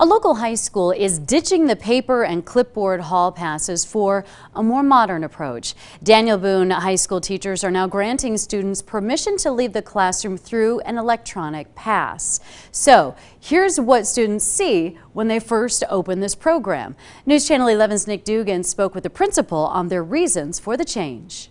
A local high school is ditching the paper and clipboard hall passes for a more modern approach. Daniel Boone High School teachers are now granting students permission to leave the classroom through an electronic pass. So here's what students see when they first open this program. News Channel 11's Nick Dugan spoke with the principal on their reasons for the change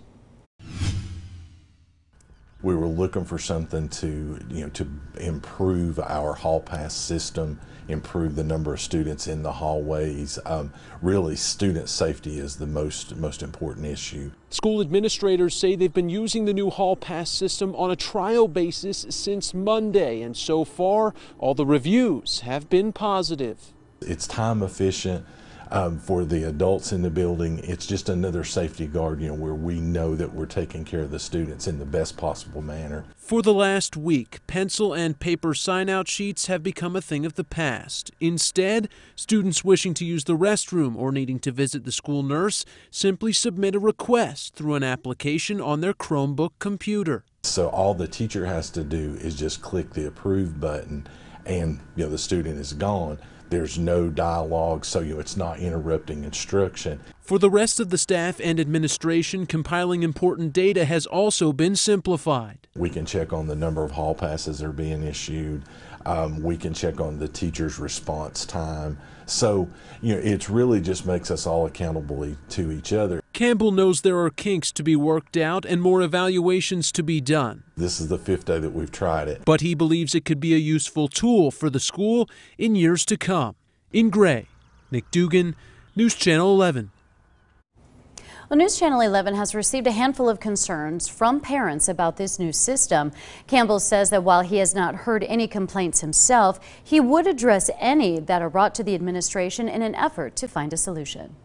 we were looking for something to you know to improve our hall pass system improve the number of students in the hallways. Um, really student safety is the most most important issue. School administrators say they've been using the new hall pass system on a trial basis since monday and so far all the reviews have been positive. It's time efficient um, for the adults in the building. It's just another safety guard, you know, where we know that we're taking care of the students in the best possible manner. For the last week, pencil and paper sign-out sheets have become a thing of the past. Instead, students wishing to use the restroom or needing to visit the school nurse simply submit a request through an application on their Chromebook computer. So all the teacher has to do is just click the approve button and you know the student is gone there's no dialogue, so you know, it's not interrupting instruction. For the rest of the staff and administration, compiling important data has also been simplified. We can check on the number of hall passes that are being issued. Um, we can check on the teacher's response time. So, you know, it really just makes us all accountable to each other. Campbell knows there are kinks to be worked out and more evaluations to be done. This is the fifth day that we've tried it. But he believes it could be a useful tool for the school in years to come. In Gray, Nick Dugan, News Channel 11. Well, News Channel 11 has received a handful of concerns from parents about this new system. Campbell says that while he has not heard any complaints himself, he would address any that are brought to the administration in an effort to find a solution.